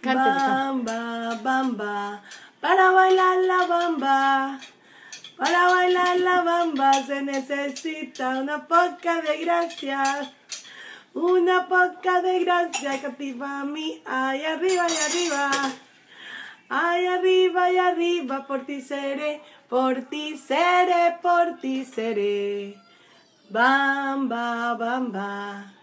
Bamba, bamba, para bailar la bamba. Para bailar la bamba se necesita una poca de gracia. Una poca de gracia que a mí. Ay, arriba y arriba. Ay, arriba y arriba, por ti seré, por ti seré, por ti seré. Bamba, bamba.